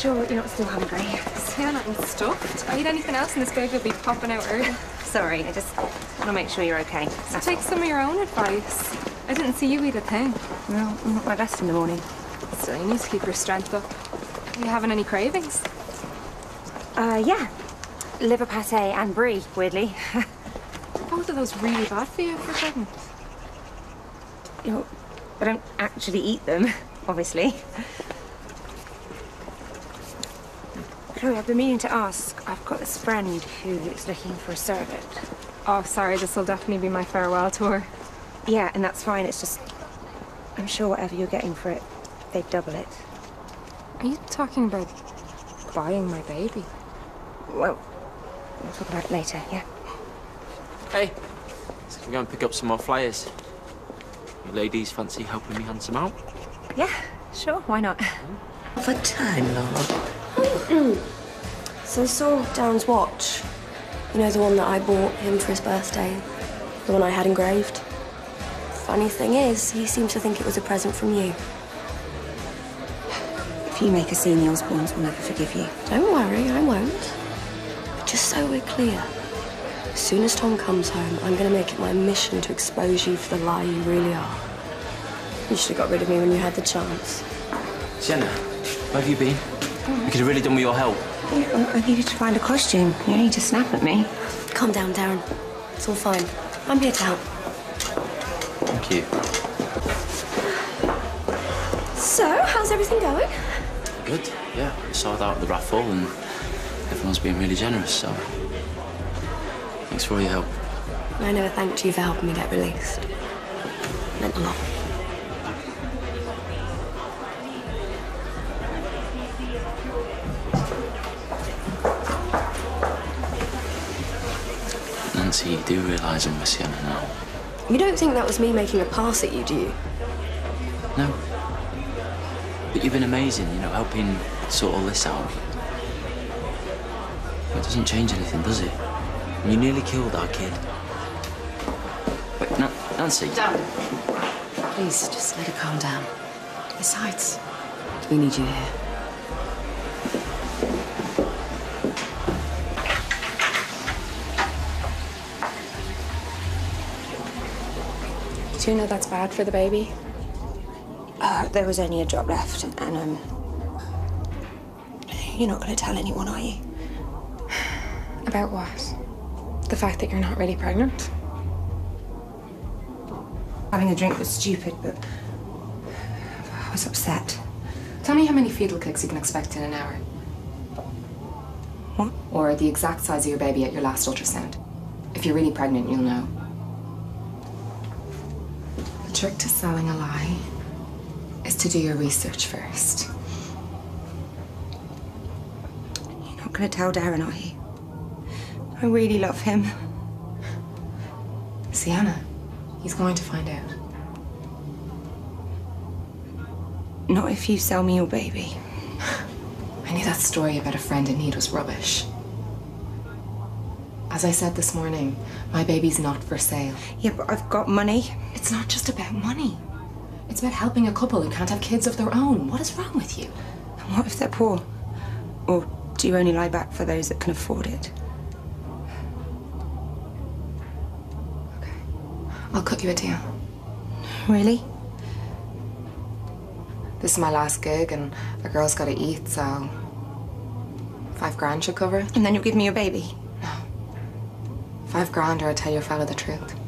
sure you're not still hungry? Sienna, I'm stuffed. I eat anything else in this bag, baby will be popping out early. Sorry, I just want to make sure you're okay. So take some of your own advice. I didn't see you eat a thing. Well, I'm not my best in the morning. So you need to keep your strength up. Are you having any cravings? Uh, yeah. Liver pate and brie, weirdly. Both of those really bad for you for pregnant. you know, I don't actually eat them, obviously. Chloe, I've been meaning to ask. I've got this friend who is looking for a surrogate. Oh, sorry, this will definitely be my farewell tour. Yeah, and that's fine. It's just, I'm sure whatever you're getting for it, they'd double it. Are you talking about buying my baby? Well, we'll talk about it later, yeah? Hey, so we go and pick up some more flyers. You ladies fancy helping me hand some out? Yeah, sure, why not? For time, Lord. So I saw Darren's watch. You know, the one that I bought him for his birthday. The one I had engraved. Funny thing is, he seems to think it was a present from you. If you make a scene, the Osbornes will never forgive you. Don't worry, I won't. But just so we're clear, as soon as Tom comes home, I'm gonna make it my mission to expose you for the lie you really are. You should have got rid of me when you had the chance. Jenna, where have you been? We could have really done with your help. I um, I needed to find a costume. You need to snap at me. Calm down, Darren. It's all fine. I'm here to help. Thank you. So, how's everything going? Good, yeah. We sold out the raffle and everyone's been really generous, so. Thanks for all your help. I never thanked you for helping me get released. Meant a lot. Nancy, you do realise I'm with Sienna now? You don't think that was me making a pass at you, do you? No. But you've been amazing, you know, helping sort all this out. It doesn't change anything, does it? You nearly killed our kid. Wait, Na- Nancy. Please, just let her calm down. Besides, we need you here. Do you know that's bad for the baby? Uh, there was only a drop left, and um, you're not going to tell anyone, are you? About what? The fact that you're not really pregnant? Having a drink was stupid, but I was upset. Tell me how many fetal kicks you can expect in an hour. What? Or the exact size of your baby at your last ultrasound. If you're really pregnant, you'll know. Trick to selling a lie is to do your research first. You're not going to tell Darren, are you? I really love him. Sienna, he's going to find out. Not if you sell me your baby. I knew that story about a friend in need was rubbish. As I said this morning, my baby's not for sale. Yeah, but I've got money. It's not just about money. It's about helping a couple who can't have kids of their own. What is wrong with you? And what if they're poor? Or do you only lie back for those that can afford it? Okay. I'll cut you a deal. Really? This is my last gig, and a girl's got to eat, so five grand should cover. And then you'll give me your baby? Five grand, or I tell your fella the truth.